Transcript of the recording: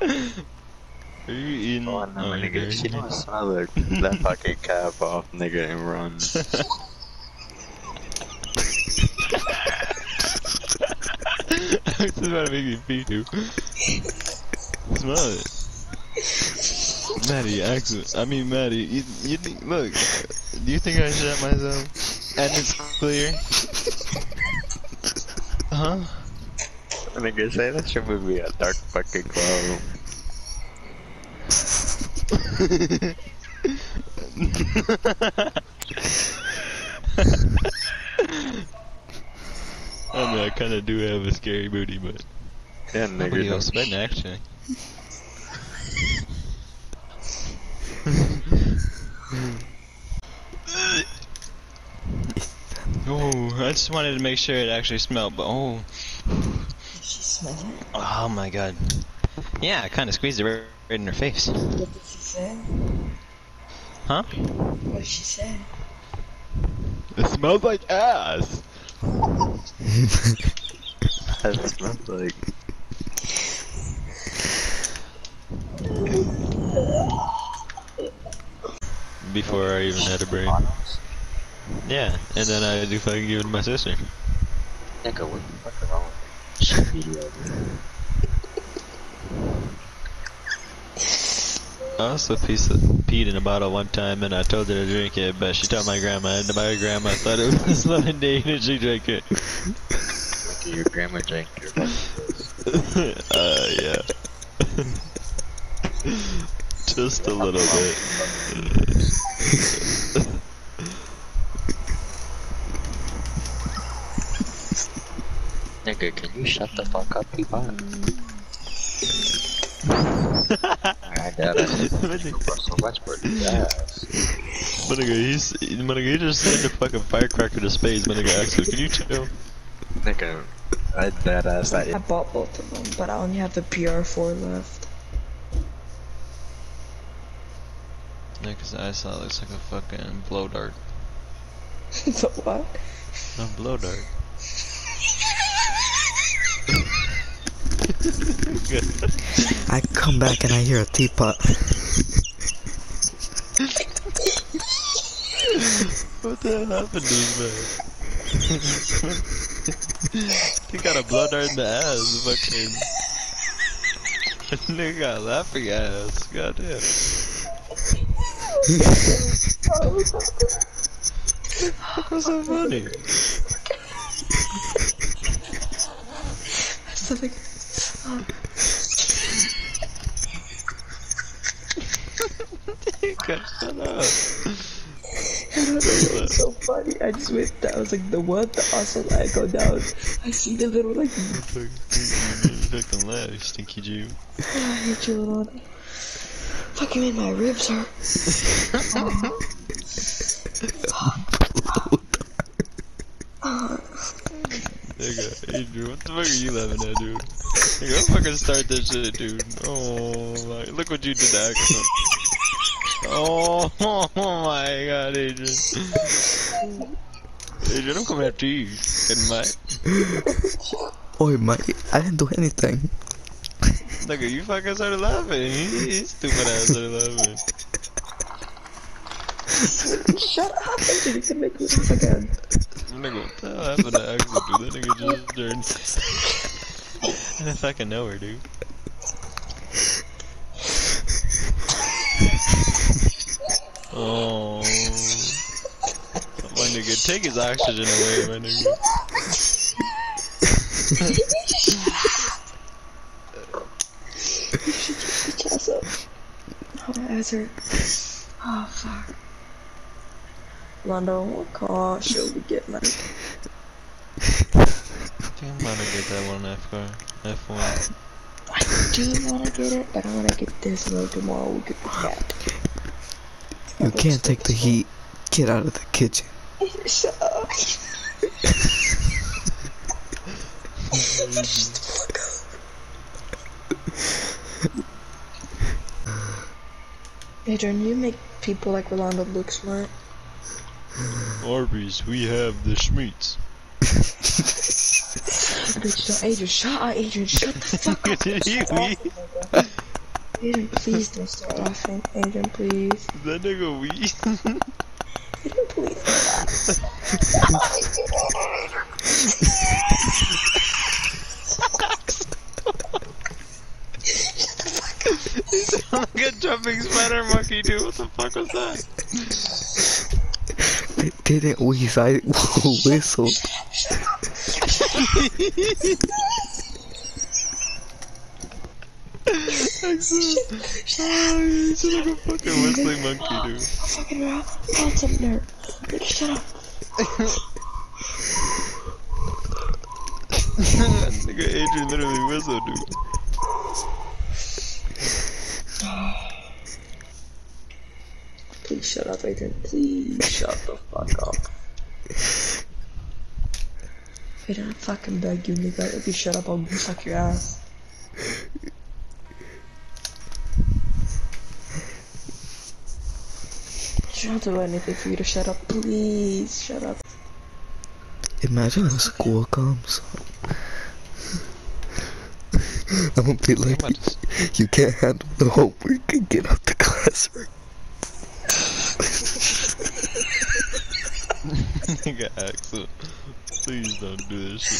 Are you eating? Oh, no, oh, nigga, she didn't smell it. That fucking cap off, nigga, and run. I was about to make you pee too. Smell it. Maddie, accent. I mean, Maddie, you, you think, look, do you think I shot myself? And it's clear? Huh? Nigga, say that shit would be a dark fucking cloud. I mean, I kind of do have a scary booty, but Yeah, nobody nigga. else been actually. oh, I just wanted to make sure it actually smelled, but oh, She smell it? oh my god. Yeah, I kind of squeezed it right, right in her face. What did she say? Huh? What did she say? It smells like ass. That smells like. Before I even had a brain. Yeah, and then I do fucking give it to my sister. Nigga, what the fuck is wrong with you? Video, I also piece of, peed in a bottle one time and I told her to drink it, but she told my grandma, and my grandma thought it was lemonade and she drank it. Nigga, your grandma drank your uh, yeah. Just a little bit. Nigga, can you shut the fuck up, people? I got it. Russell Westbrook, yes. My nigga, he's, my nigga, he just sent a fucking firecracker to space, my nigga, Axel, can you chill? Nigga, I dead ass that. I bought both of them, but I only have the PR4 left. Nigga's eyesight looks like a fucking blow dart. the what? A blow dart. I come back and I hear a teapot. What the hell happened to this man? he got a blood dart in the ass, fucking. Nigga got a laughing ass, goddamn. What's so funny? Something. Shut up. I don't know, it was so funny. I just went down. I was like, the what? The awesome. I go down. I see the little like. Fucking laugh, stinky Jew. Ah, I hate you, little. Fucking made my ribs hurt. Nigga, Adrian, what the fuck are you laughing at, dude? Nigga, I'm fucking start this shit, dude. Oh my, look what you did to Axel. Oh, oh my god, Adrian. Adrian, I'm coming after you. And my, Oi, Mike, I didn't do anything. nigga, you fucking started laughing. He, he stupid ass started laughing. Shut up, Adrian. You can make laugh again. Nigga, what the hell happened to Axel, dude? That nigga just turned. And I fucking know her, dude. Oh. My nigga, take his oxygen away, my nigga. Shut your ass up. Oh, my ass hurt. Oh, fuck. Rondo, what car should we get, man? I think I'm gonna get that one F car. F1. I do want to get it, but I want to get this one tomorrow. We get the cat. You can't take the heat. Get out of the kitchen. Shut up. Adrian, you make people like Rolando look smart. Arby's, we have the schmeats. Bitch, don't- Adrian, shut up, Adrian, shut the fuck up. Did he Shut up. Adrian, please don't start laughing. Adrian, please. That nigga weak? Adrian, please don't laugh. like a jumping spider monkey, dude. What the fuck was that? It didn't wheeze, I whistled. Oh, you sound like a fucking whistling monkey. Fucking something there. Like, shut up. Nigga Adrian literally whistled, dude. Shut up, Adrian. Please shut the fuck up. Adrian, I fucking beg you, nigga. If you shut up, I'll suck your ass. Try not do anything for you to shut up. Please, shut up. Imagine when school comes. I'm gonna be like, I'm about to you can't handle the homework and get out the classroom. Nigga Axel. Please don't do this shit.